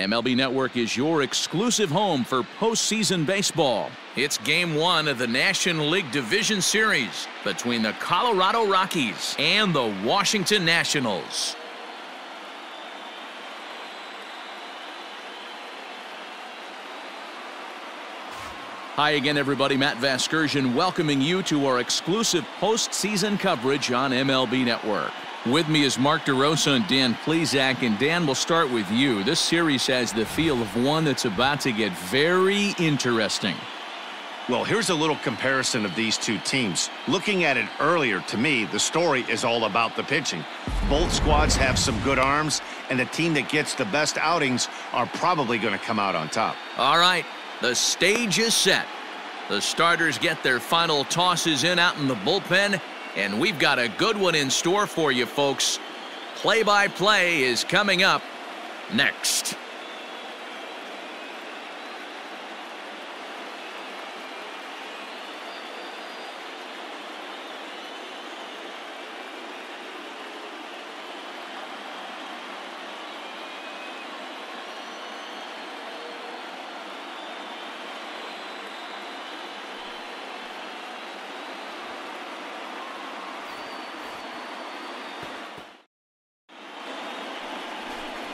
MLB Network is your exclusive home for postseason baseball. It's game one of the National League Division Series between the Colorado Rockies and the Washington Nationals. Hi again, everybody. Matt Vasgersian welcoming you to our exclusive postseason coverage on MLB Network. With me is Mark DeRosa and Dan Plesac. And Dan, we'll start with you. This series has the feel of one that's about to get very interesting. Well, here's a little comparison of these two teams. Looking at it earlier, to me, the story is all about the pitching. Both squads have some good arms, and the team that gets the best outings are probably going to come out on top. All right, the stage is set. The starters get their final tosses in out in the bullpen, and we've got a good one in store for you, folks. Play-by-play -play is coming up next.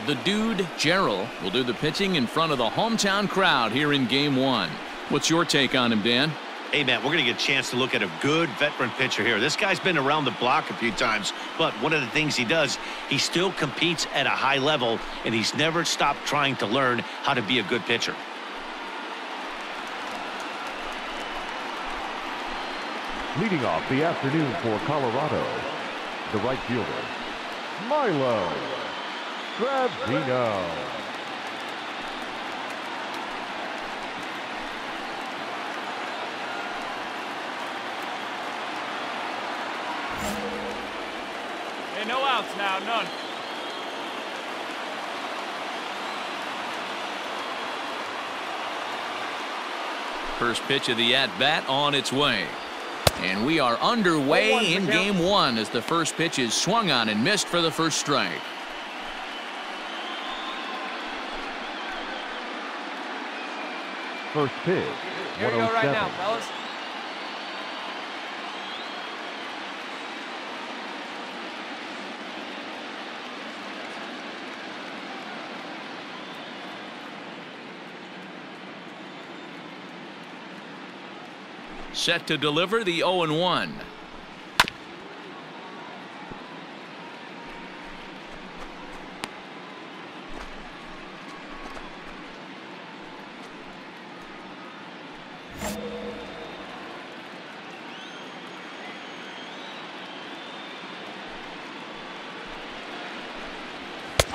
The dude, Gerald, will do the pitching in front of the hometown crowd here in game one. What's your take on him, Dan? Hey, man, we're going to get a chance to look at a good veteran pitcher here. This guy's been around the block a few times, but one of the things he does, he still competes at a high level, and he's never stopped trying to learn how to be a good pitcher. Leading off the afternoon for Colorado, the right fielder, Milo Trevino. Hey, no outs now, none. First pitch of the at-bat on its way. And we are underway in game one as the first pitch is swung on and missed for the first strike. First pitch, Here we go right now, oh fellas. Set to deliver the 0-1.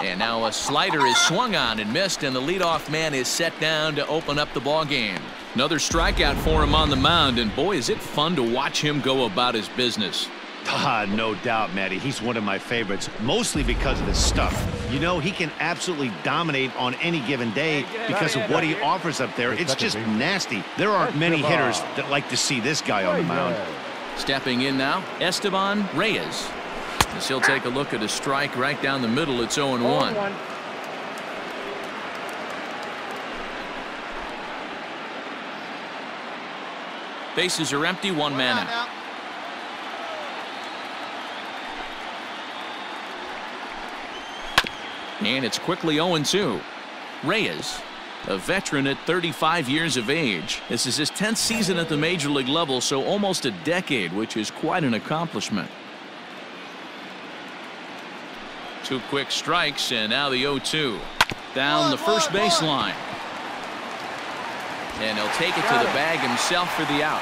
And now a slider is swung on and missed, and the leadoff man is set down to open up the ball game. Another strikeout for him on the mound, and boy, is it fun to watch him go about his business. Ah, no doubt, Matty. He's one of my favorites, mostly because of his stuff. You know, he can absolutely dominate on any given day because of what he offers up there. It's just nasty. There aren't many hitters that like to see this guy on the mound. Stepping in now, Esteban Reyes. As he'll take a look at a strike right down the middle. It's 0-1. Bases are empty. One man out. And it's quickly 0-2. Reyes, a veteran at 35 years of age. This is his 10th season at the major league level, so almost a decade, which is quite an accomplishment. Two quick strikes, and now the 0-2. Down the first baseline. And he'll take it to the bag himself for the out.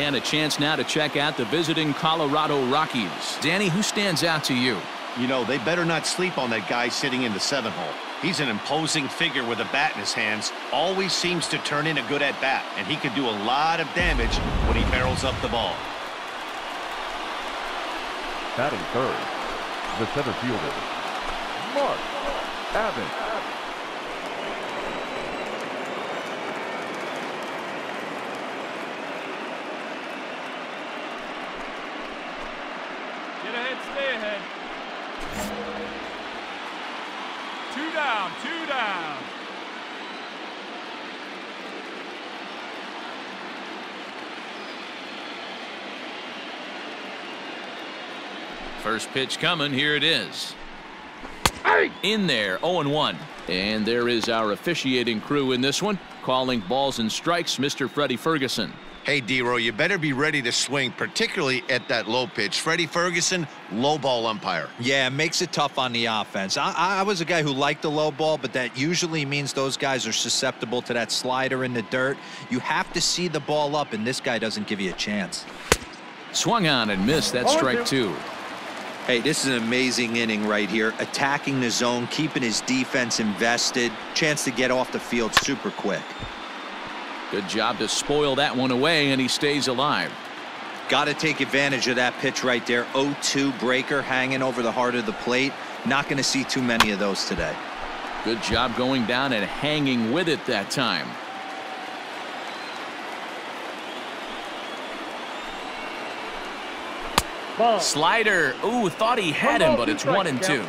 And a chance now to check out the visiting Colorado Rockies. Danny, who stands out to you? You know, they better not sleep on that guy sitting in the seven hole. He's an imposing figure with a bat in his hands. Always seems to turn in a good at bat, and he can do a lot of damage when he barrels up the ball. Batting third, the center fielder, Mark Abbott. stay ahead. Two down, two down. First pitch coming. Here it is. In there, 0-1. And there is our officiating crew in this one. Calling balls and strikes, Mr. Freddie Ferguson. Hey, D-Row, you better be ready to swing, particularly at that low pitch. Freddie Ferguson, low ball umpire. Yeah, it makes it tough on the offense. I, I was a guy who liked the low ball, but that usually means those guys are susceptible to that slider in the dirt. You have to see the ball up, and this guy doesn't give you a chance. Swung on and missed. That's oh, strike two. Hey, this is an amazing inning right here. Attacking the zone, keeping his defense invested. Chance to get off the field super quick. Good job to spoil that one away, and he stays alive. Got to take advantage of that pitch right there. 0-2 breaker hanging over the heart of the plate. Not going to see too many of those today. Good job going down and hanging with it that time. Ball. Slider. Ooh, thought he had him, but it's one and two.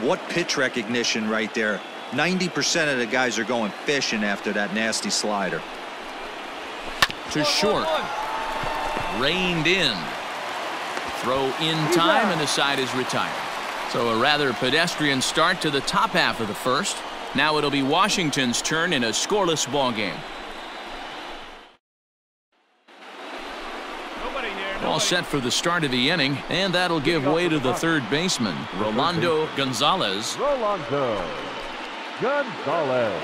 What pitch recognition right there. 90% of the guys are going fishing after that nasty slider. To short. Reined in. Throw in time, and the side is retired. So a rather pedestrian start to the top half of the first. Now it'll be Washington's turn in a scoreless ball game. All set for the start of the inning, and that'll give way to the third baseman, Rolando Gonzalez. Rolando Gonzalez.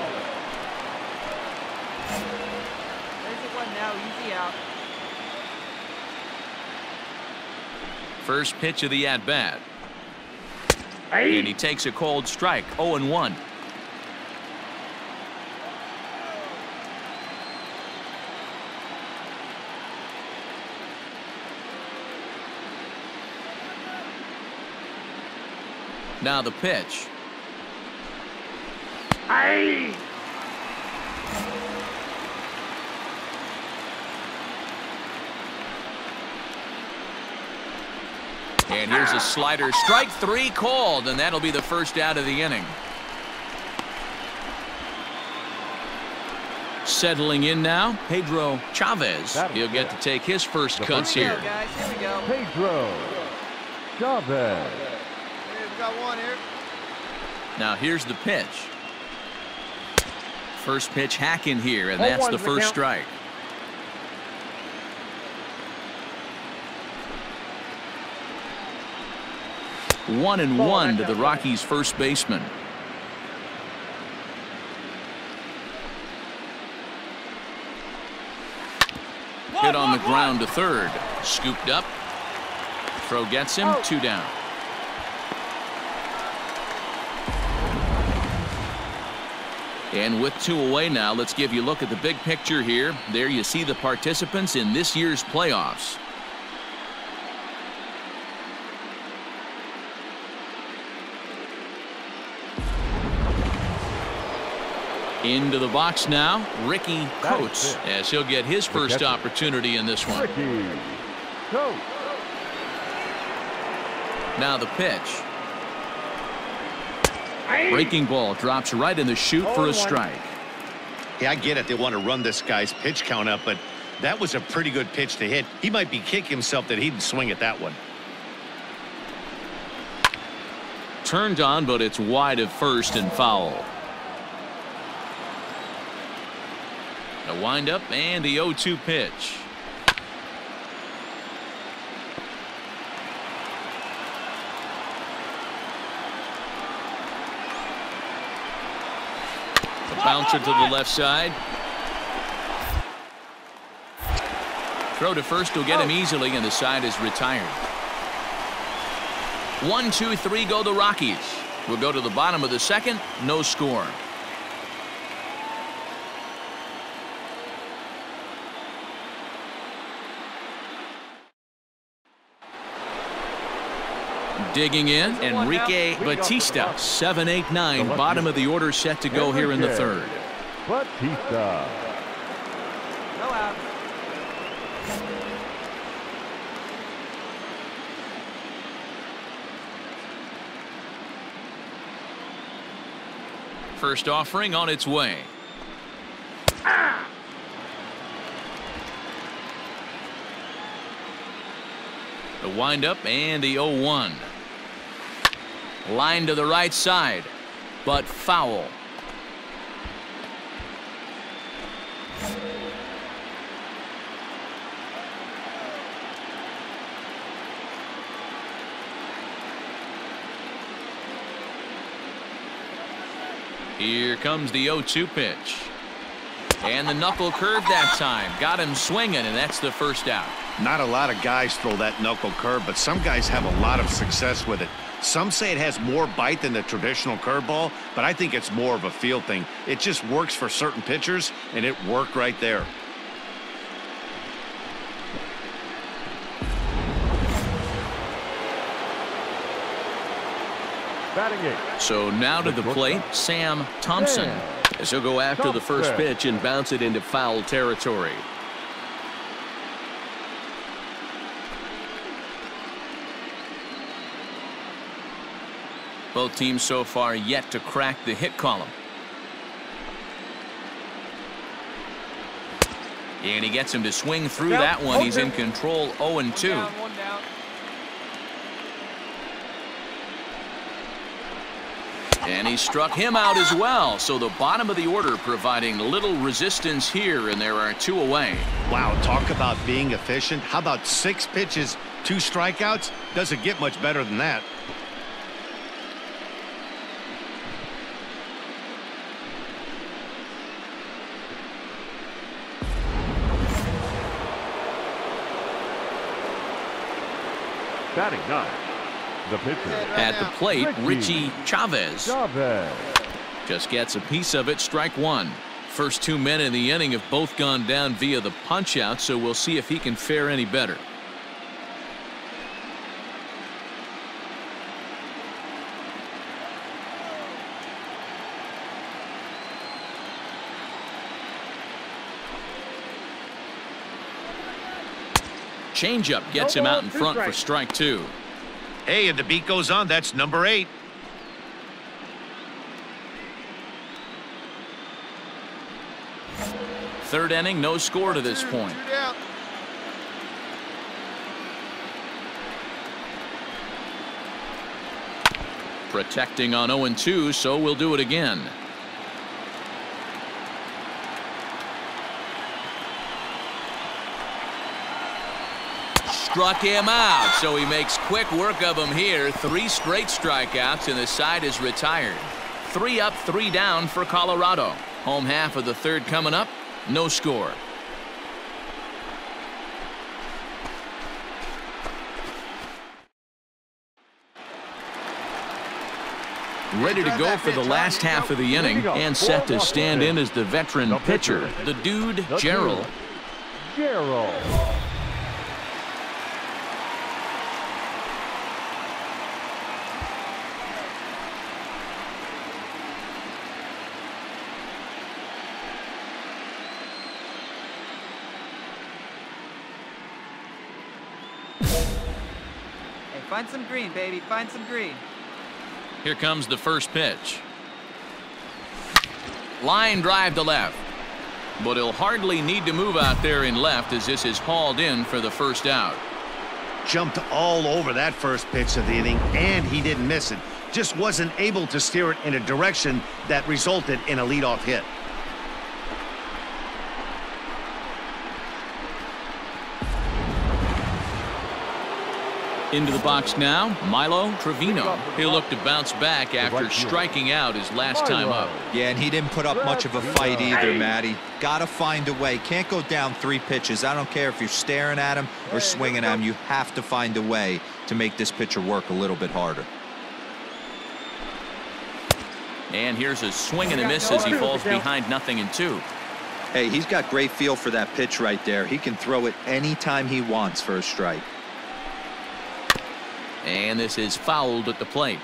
First pitch of the at-bat. And he takes a cold strike, 0-1. Now the pitch. Aye. And here's a slider. Strike three called, and that'll be the first out of the inning. Settling in now, Pedro Chavez. He'll get to take his first cuts here. Pedro Chavez. Got one here. Now here's the pitch. First pitch hacking here, and that's the first strike. One and one to the Rockies' first baseman. Hit on the ground to third. Scooped up. Throw gets him. Two down. And with two away now, let's give you a look at the big picture here. There you see the participants in this year's playoffs. Into the box now, Ricky Coates, as he'll get his first opportunity in this one. Ricky Coates. Now the pitch. Breaking ball drops right in the chute for a strike. Yeah, I get it. They want to run this guy's pitch count up, but that was a pretty good pitch to hit. He might be kicking himself that he didn't swing at that one. Turned on, but it's wide of first and foul. A windup and the 0-2 pitch. Bouncer to the left side. Throw to first will get him oh. easily, and the side is retired. One, two, three go the Rockies. We'll go to the bottom of the second. No score. Digging in, Enrique Batista. 7-8-9, bottom of the order set to go here in the third. Batista. No out. First offering on its way. The windup and the 0-1. Line to the right side, but foul. Here comes the 0-2 pitch. And the knuckle curve that time. Got him swinging, and that's the first out. Not a lot of guys throw that knuckle curve, but some guys have a lot of success with it. Some say it has more bite than the traditional curveball, but I think it's more of a feel thing. It just works for certain pitchers, and it worked right there. So now to the plate, Sam Thompson. As he'll go after the first pitch and bounce it into foul territory. Both teams so far yet to crack the hit column. And he gets him to swing through that one. He's in control 0 and 2. And he struck him out as well. So the bottom of the order providing little resistance here, and there are two away. Wow, talk about being efficient. How about six pitches, two strikeouts? Doesn't get much better than that. Batting nine. The pitcher. At the plate, Richie Chavez. Chavez. Just gets a piece of it, strike one. First two men in the inning have both gone down via the punch out, so we'll see if he can fare any better. Changeup gets him out in front for strike two. Hey, and the beat goes on. That's number eight. Third inning, no score to this point. Protecting on 0-2, so we'll do it again. Struck him out, so he makes quick work of him here. Three straight strikeouts, and the side is retired. Three up, three down for Colorado. Home half of the third coming up. No score. Ready to go for the last half of the inning and set to stand in as the veteran pitcher, the dude, Gerald. Gerald. Find some green, baby. Find some green. Here comes the first pitch. Line drive to left. But he'll hardly need to move out there in left as this is hauled in for the first out. Jumped all over that first pitch of the inning, and he didn't miss it. Just wasn't able to steer it in a direction that resulted in a leadoff hit. Into the box now, Milo Trevino. He'll look to bounce back after striking out his last time up. Yeah, and he didn't put up much of a fight either, Matty. Got to find a way. Can't go down three pitches. I don't care if you're staring at him or swinging at him. You have to find a way to make this pitcher work a little bit harder. And here's a swing and a miss as he falls behind nothing in two. Hey, he's got great feel for that pitch right there. He can throw it anytime he wants for a strike. And this is fouled at the plate.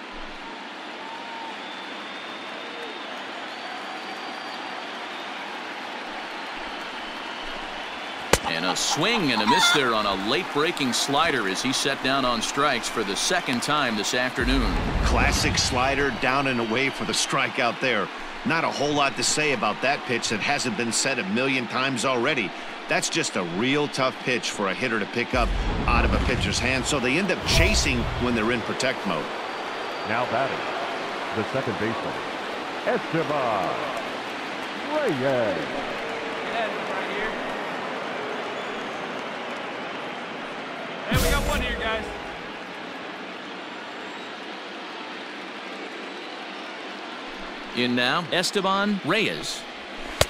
And a swing and a miss there on a late breaking slider as he set down on strikes for the second time this afternoon. Classic slider down and away for the strikeout there. Not a whole lot to say about that pitch that hasn't been said a million times already. That's just a real tough pitch for a hitter to pick up out of a pitcher's hand, so they end up chasing when they're in protect mode. Now batting, the second baseman, Esteban Reyes. Get at him right here. Hey, we got one here, guys. In now, Esteban Reyes.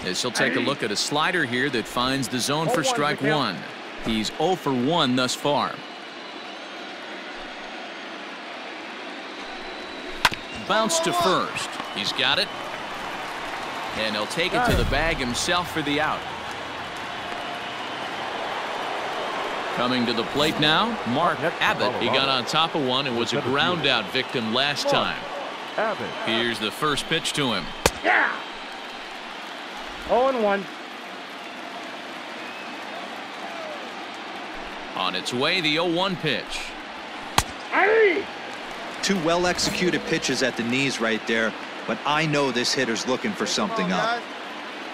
As he'll take a look at a slider here that finds the zone for strike one. He's 0 for 1 thus far. Bounce to first. He's got it. And he'll take it to the bag himself for the out. Coming to the plate now, Mark Abbott. He got on top of one and was a ground out victim last time. Abbott. Here's the first pitch to him. 0 and 1. On its way, the 0-1 pitch. Two well executed pitches at the knees right there, but I know this hitter's looking for something on, up.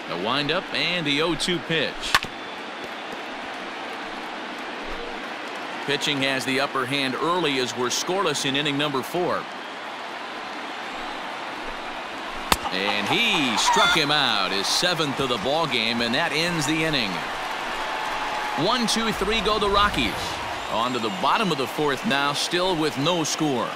The windup and the 0-2 pitch. Pitching has the upper hand early as we're scoreless in inning number four. And he struck him out, his seventh of the ball game, and that ends the inning. One, two, three go the Rockies. On to the bottom of the fourth now, still with no score.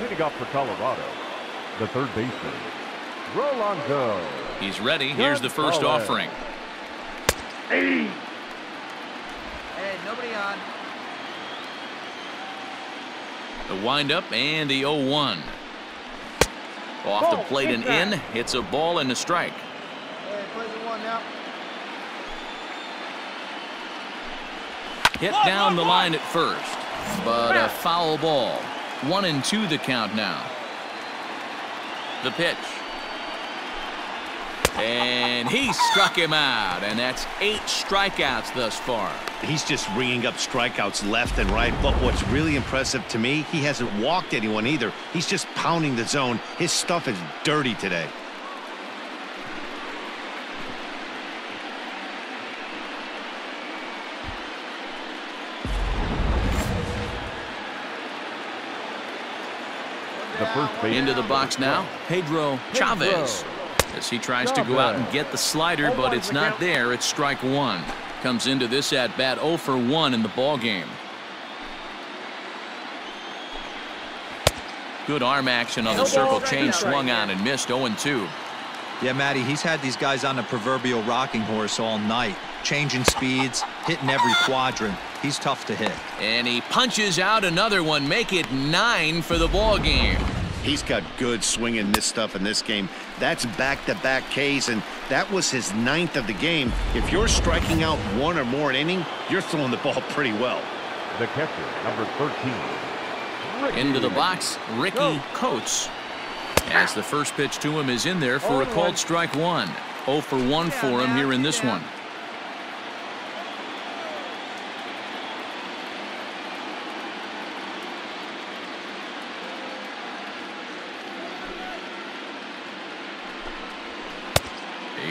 Leading up for Colorado, the third baseman, Rolando. He's ready. Here's the first offering. Hey, nobody on. The windup and the 0-1. Off the oh, plate and in. It's a ball and a strike. Hey, play one now. Hit down the line at first, but a foul ball. One and two the count now. The pitch. And he struck him out, and that's eight strikeouts thus far. He's just ringing up strikeouts left and right. But what's really impressive to me, he hasn't walked anyone either. He's just pounding the zone. His stuff is dirty today. The first baseman. Into the box now, Pedro Chavez. As he tries to go out and get the slider, but it's not there. It's strike one. Comes into this at bat 0 for 1 in the ball game. Good arm action on the circle change, swung on and missed 0 2. Yeah, Matty, he's had these guys on the proverbial rocking horse all night, changing speeds, hitting every quadrant. He's tough to hit. And he punches out another one, make it nine for the ball game. He's got good swing swinging this stuff in this game. That's back-to-back Ks, and that was his ninth of the game. If you're striking out one or more an inning, you're throwing the ball pretty well. The catcher, number 13. Ricky. Into the box, Ricky Coates. As the first pitch to him is in there for a oh. called strike one. 0 for 1 for him here in this one.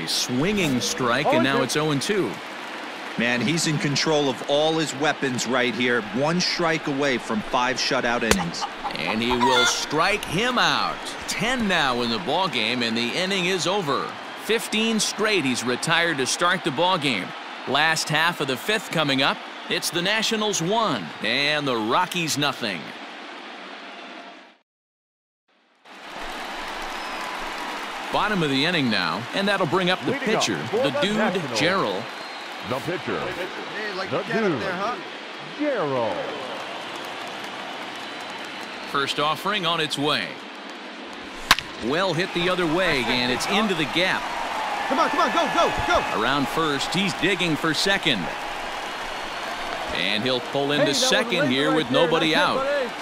A swinging strike, and oh, now it's 0 2. Man, he's in control of all his weapons right here. One strike away from five shutout innings. And he will strike him out. 10 now in the ball game, and the inning is over. 15 straight he's retired to start the ball game. Last half of the fifth coming up. It's the Nationals one and the Rockies nothing. Bottom of the inning now, and that'll bring up the Leading up pitcher, the the dude Nationals. Gerald. The pitcher, Hey, like The the dude. up there, huh? Gerald. First offering on its way. Well hit the other way, and it's into the gap. Come on, come on, go, go, go. Around first, he's digging for second. And he'll pull into second here with nobody out.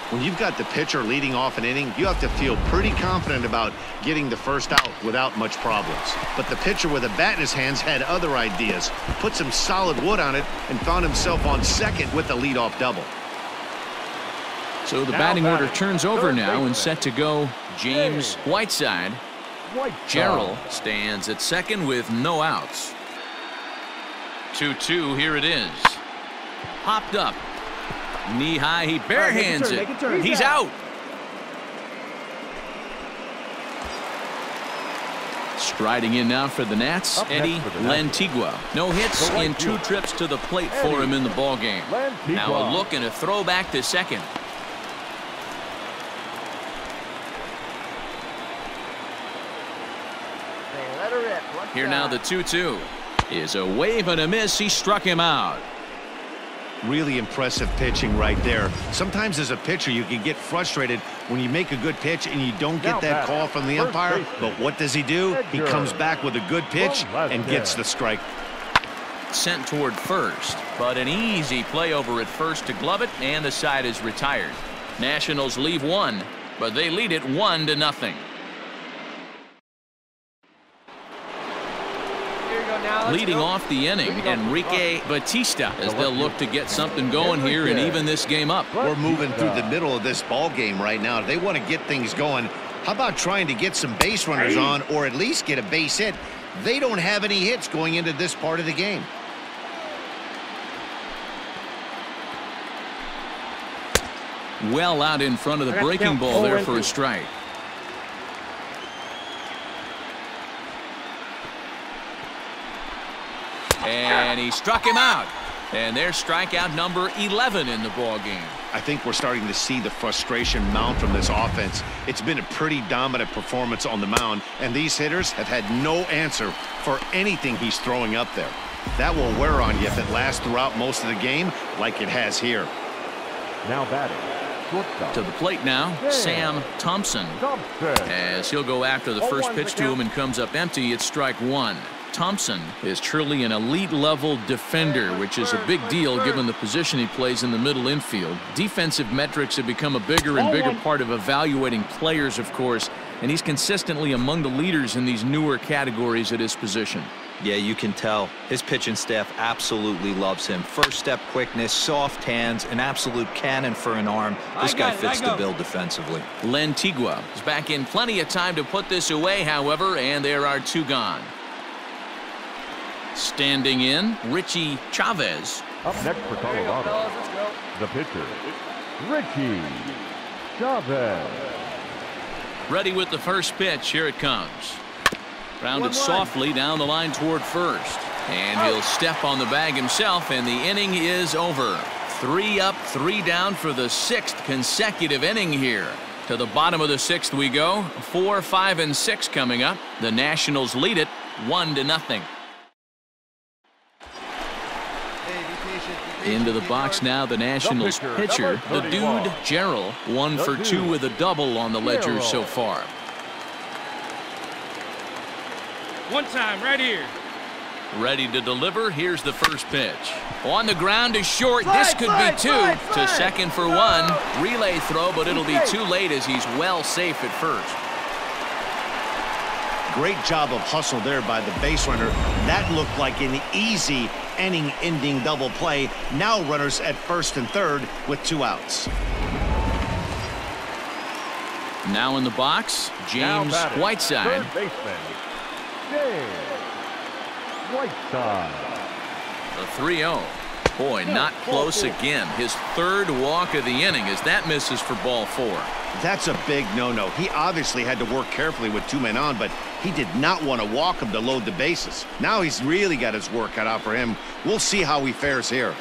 When you've got the pitcher leading off an inning, you have to feel pretty confident about getting the first out without much problems. But the pitcher with a bat in his hands had other ideas, put some solid wood on it, and found himself on second with the leadoff double. So the batting order turns over now and set to go James Whiteside. Gerald stands at second with no outs. 2-2, here it is. Hopped up. Knee high, he bare barehands it. He's out. Striding in now for the Nats, Eddie Lantigua. No hits in two trips to the plate for him in the ball game. Now a look and a throw back to second. Here now the 2-2 is a wave and a miss. He struck him out. Really impressive pitching right there. Sometimes as a pitcher you can get frustrated when you make a good pitch and you don't get that call from the umpire. But what does he do? He comes back with a good pitch and gets the strike. Sent toward first, but an easy play over at first to glove it, and the side is retired. Nationals leave one, but they lead it one to nothing. Leading off the inning, Enrique Batista, as they'll look to get something going here and even this game up. We're moving through the middle of this ball game right now. They want to get things going. How about trying to get some base runners on or at least get a base hit? They don't have any hits going into this part of the game. Well out in front of the breaking ball there for a strike. And he struck him out. And there's strikeout number 11 in the ball game. I think we're starting to see the frustration mount from this offense. It's been a pretty dominant performance on the mound, and these hitters have had no answer for anything he's throwing up there. That will wear on you if it lasts throughout most of the game like it has here. Now batting. To the plate now, Sam Thompson. As he'll go after the first pitch to him and comes up empty, it's strike one. Thompson is truly an elite level defender, which is a big deal given the position he plays in the middle infield. Defensive metrics have become a bigger and bigger part of evaluating players, of course, and he's consistently among the leaders in these newer categories at his position. Yeah, you can tell. His pitching staff absolutely loves him. First step quickness, soft hands, an absolute cannon for an arm. This guy fits the bill defensively. Lantigua is back in plenty of time to put this away, however, and there are two gone. Standing in, Richie Chavez. Up next for Colorado, the pitcher, Richie Chavez. Ready with the first pitch. Here it comes. Rounded softly down the line toward first. And he'll step on the bag himself, and the inning is over. Three up, three down for the sixth consecutive inning here. To the bottom of the sixth we go. Four, five, and six coming up. The Nationals lead it one to nothing. Into the box now, the Nationals pitcher, the dude Gerald, one for two with a double on the ledger so far. One time, right here. Ready to deliver. Here's the first pitch. On the ground is short. This could be two. To second for one. Relay throw, but it'll be too late as he's well safe at first. Great job of hustle there by the base runner. That looked like an easy inning-ending double play. Now runners at first and third with two outs. Now in the box, James Whiteside. Third baseman, James Whiteside. The 3-0. Boy, not close again. His third walk of the inning as that misses for ball four. That's a big no-no. He obviously had to work carefully with two men on, but he did not want to walk him to load the bases. Now he's really got his work cut out for him. We'll see how he fares here.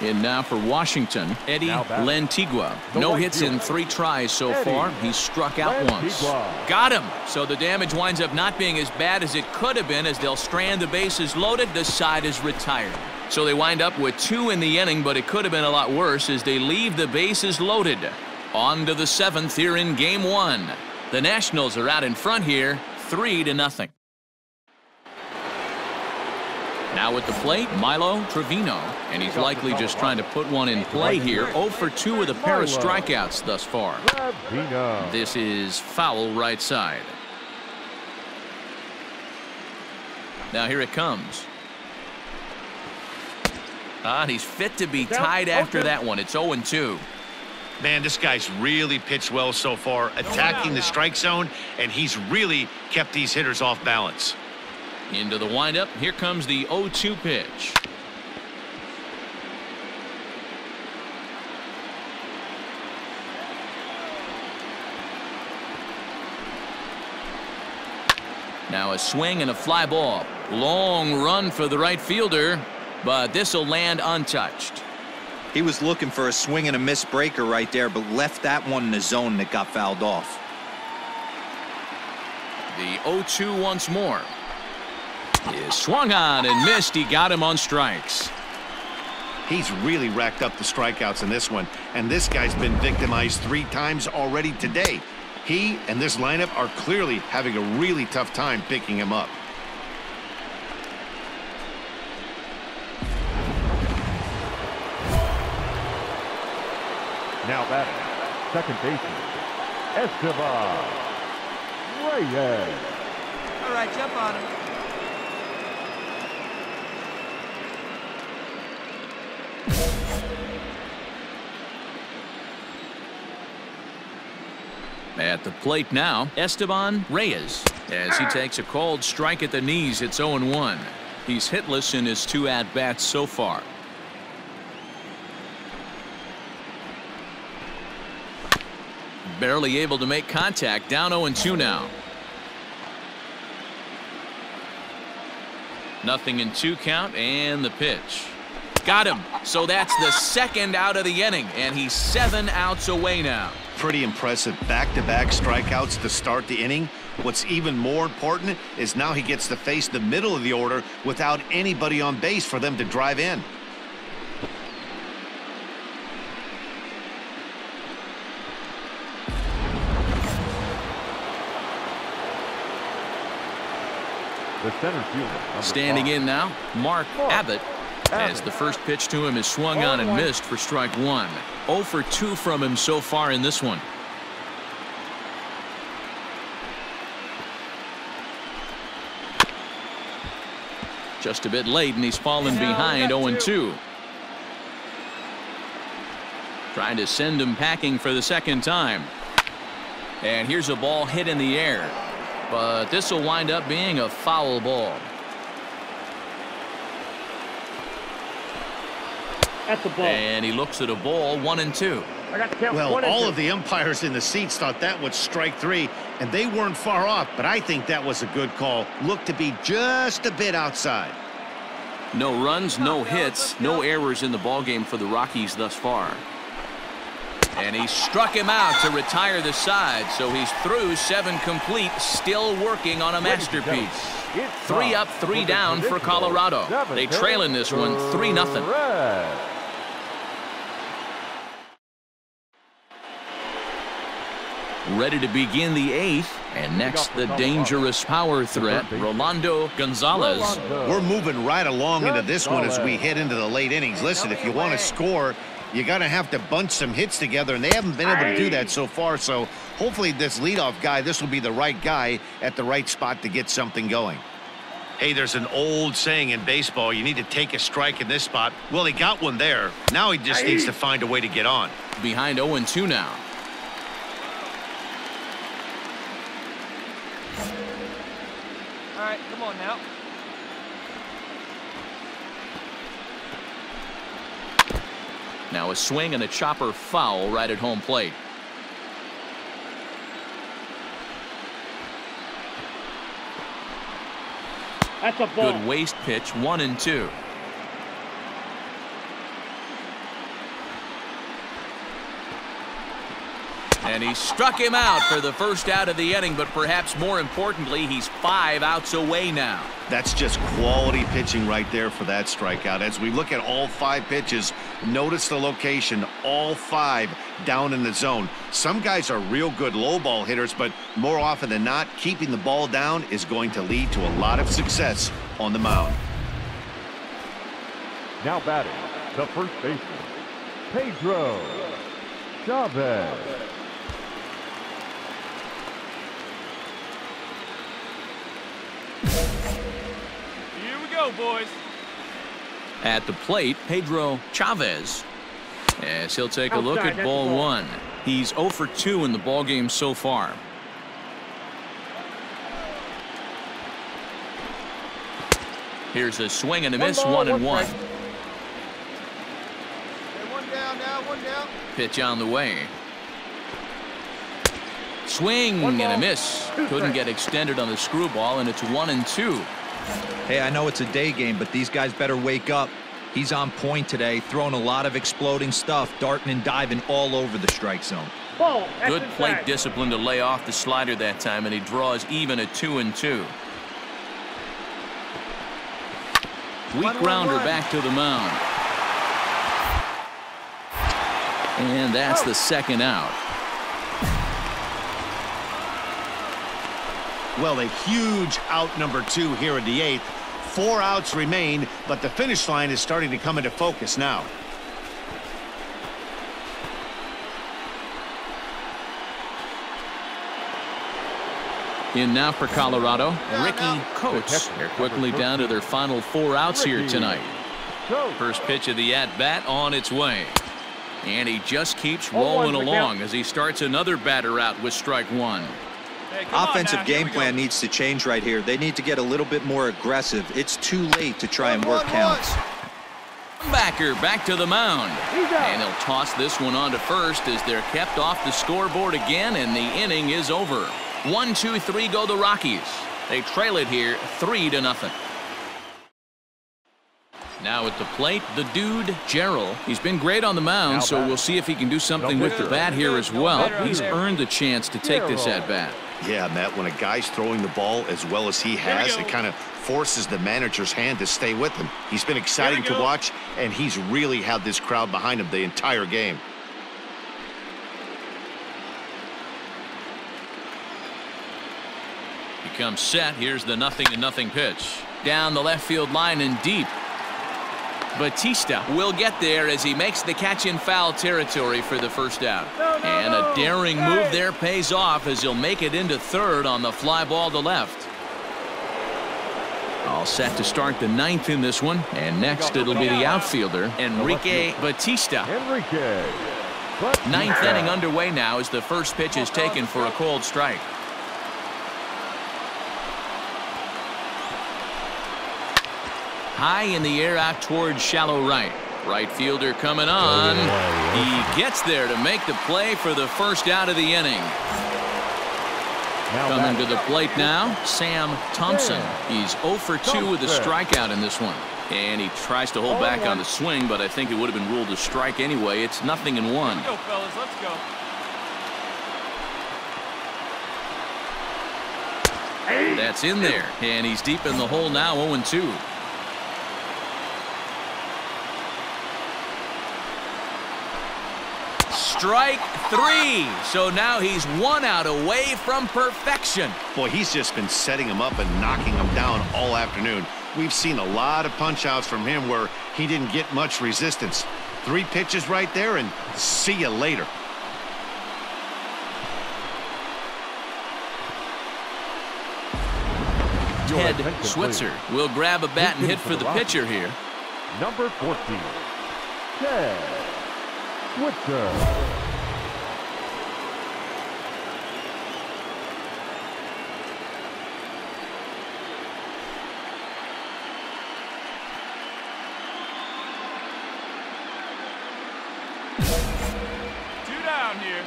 In now for Washington, Eddie Lantigua. No hits in three tries so far. He struck out once. Got him. So the damage winds up not being as bad as it could have been as they'll strand the bases loaded. The side is retired. So they wind up with two in the inning, but it could have been a lot worse as they leave the bases loaded. On to the seventh here in game one. The Nationals are out in front here, three to nothing. Now at the plate, Milo Trevino. And he's likely just trying to put one in play here. 0 for 2 with a pair of strikeouts thus far. This is foul right side. Now here it comes. Ah, he's fit to be tied after that one. It's 0 2. Man, this guy's really pitched well so far, attacking the strike zone, and he's really kept these hitters off balance. Into the windup. Here comes the 0-2 pitch. Now a swing and a fly ball. Long run for the right fielder, but this will land untouched. He was looking for a swing and a miss breaker right there, but left that one in the zone that got fouled off. The 0-2 once more. Is swung on and missed. He got him on strikes. He's really racked up the strikeouts in this one, and this guy's been victimized three times already today. He and this lineup are clearly having a really tough time picking him up. Now batting, second baseman, Esteban Reyes. All right, jump on him. At the plate now, Esteban Reyes. As he takes a called strike at the knees, it's 0-1. He's hitless in his two at-bats so far. Barely able to make contact, down 0-2 now. Nothing in two count, and the pitch. Got him. So that's the second out of the inning, and he's seven outs away now. Pretty impressive back-to-back -back strikeouts to start the inning. What's even more important is now he gets to face the middle of the order without anybody on base for them to drive in. The center fielder. Standing five. in now, Mark Abbott as the first pitch to him is swung on and missed for strike one. 0 for 2 from him so far in this one. Just a bit late, and he's fallen behind 0-2. Trying to send him packing for the second time. And here's a ball hit in the air. But this will wind up being a foul ball. That's a ball. And he looks at a ball, one and two. Well, all of the umpires in the seats thought that was strike three, and they weren't far off, but I think that was a good call. Looked to be just a bit outside. No runs, no hits, no errors in the ballgame for the Rockies thus far. And he struck him out to retire the side, so he's through seven complete, still working on a masterpiece. Three up, three down for Colorado. They trail in this one, 3 nothing. Ready to begin the eighth. And next, the dangerous power threat, Rolando Gonzalez. We're moving right along into this one as we head into the late innings. Listen, if you want to score, you got to have to bunch some hits together, and they haven't been able to do that so far. So hopefully this leadoff guy, this will be the right guy at the right spot to get something going. Hey, there's an old saying in baseball, you need to take a strike in this spot. Well, he got one there. Now he just needs to find a way to get on. Behind 0-2 now. All right, come on now. Now a swing and a chopper foul right at home plate. That's a ball. Good waste pitch, one and two. And he struck him out for the first out of the inning, but perhaps more importantly, he's five outs away now. That's just quality pitching right there for that strikeout. As we look at all five pitches, notice the location, all five down in the zone. Some guys are real good low ball hitters, but more often than not, keeping the ball down is going to lead to a lot of success on the mound. Now batting, the first baseman, Pedro Chavez. Go, boys. At the plate, Pedro Chavez. As he'll take a look at ball ball. one. He's 0 for 2 in the ball game so far. Here's a swing and a One miss, ball, one and one one. strike. Okay, one down now, one down. Pitch on the way. Swing and a miss. Couldn't get extended on the screwball, and it's one and two. Hey, I know it's a day game, but these guys better wake up. He's on point today, throwing a lot of exploding stuff, darting and diving all over the strike zone. Ball. Good plate inside. discipline to lay off the slider that time, and he draws even a two and two. Weak One, one, grounder back to the mound. And that's oh. the second out. Well, a huge out number two here in the eighth. Four outs remain, but the finish line is starting to come into focus now. In now for Colorado, Ricky Coates. They're quickly down to their final four outs here tonight. Go. First pitch of the at-bat on its way. And he just keeps Oh, rolling along as he starts another batter out with strike one. Hey, come on Offensive game we go. plan needs to change right here. They need to get a little bit more aggressive. It's too late to try and work counts. Backer back to the mound. And he'll toss this one on to first as they're kept off the scoreboard again, and the inning is over. One, two, three go the Rockies. They trail it here three to nothing. Now at the plate, the dude, Gerald. He's been great on the mound, so we'll see if he can do something with the bat here as well. He's earned the chance to take this at bat. Yeah, Matt, when a guy's throwing the ball as well as he has, it kind of forces the manager's hand to stay with him. He's been exciting to watch, and he's really had this crowd behind him the entire game. Becomes set. Here's the nothing to nothing pitch. Down the left field line and deep. Batista will get there as he makes the catch in foul territory for the first out. No, no, and a daring Hey. move there pays off as he'll make it into third on the fly ball to left. All set to start the ninth in this one. And next it'll be the outfielder, Enrique Batista. Enrique. Ninth inning underway now as the first pitch is taken for a cold strike. High in the air out towards shallow right. Right fielder coming on. He gets there to make the play for the first out of the inning. Coming to the plate now, Sam Thompson. He's 0 for 2 with a strikeout in this one. And he tries to hold Oh, back on the swing, but I think it would have been ruled a strike anyway. It's nothing in one. Let's Go, fellas, let's go. That's in there. And he's deep in the hole now, 0 Strike three. So now he's one out away from perfection. Boy, he's just been setting him up and knocking him down all afternoon. We've seen a lot of punch outs from him where he didn't get much resistance. Three pitches right there, and see you later. Ted Switzer will grab a bat and hit for for the the pitcher here. Number 14. Ted Switzer. Two down here.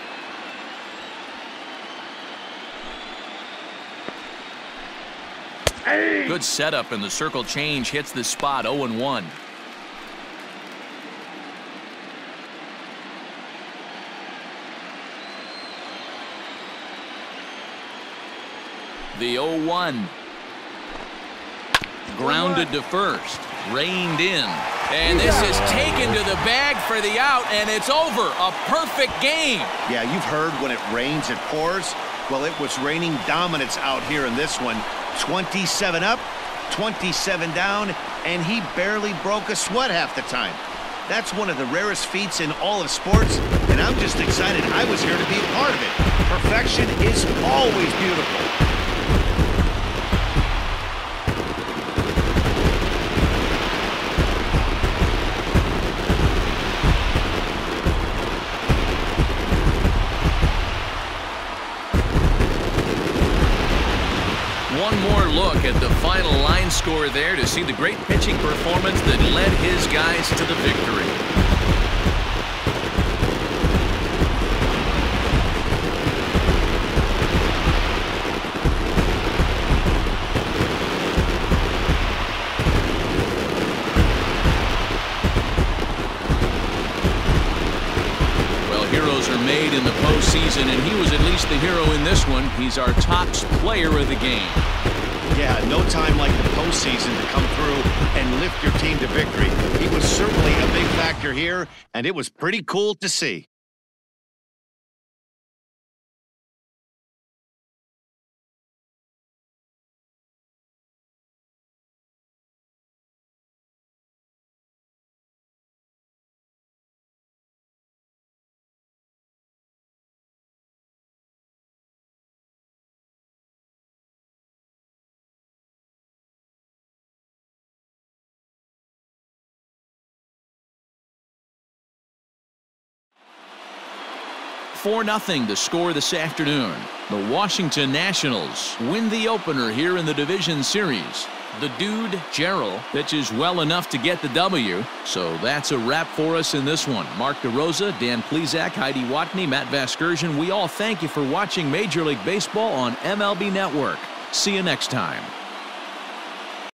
Good setup, and the circle change hits the spot 0 The 0 1. Grounded to first. Reined in. And this is taken to the bag for the out, and it's over. A perfect game. Yeah, you've heard when it rains, it pours. Well, it was raining dominance out here in this one. 27 up, 27 down. and he barely broke a sweat half the time. That's one of the rarest feats in all of sports, and I'm just excited I was here to be a part of it. Perfection is always beautiful. One more look at the final line score there to see the great pitching performance that led his guys to the victory. Well, heroes are made in the postseason, and he was at least the hero in this one. He's our top player of the game. Yeah, no time like the postseason to come through and lift your team to victory. He was certainly a big factor here, and it was pretty cool to see. Four 0 the score this afternoon. The Washington Nationals win the opener here in the division series. The dude, Gerald, pitches well enough to get the W. So that's a wrap for us in this one. Mark DeRosa, Dan Plesac, Heidi Watney, Matt Vasgersian, we all thank you for watching Major League Baseball on MLB Network. See you next time.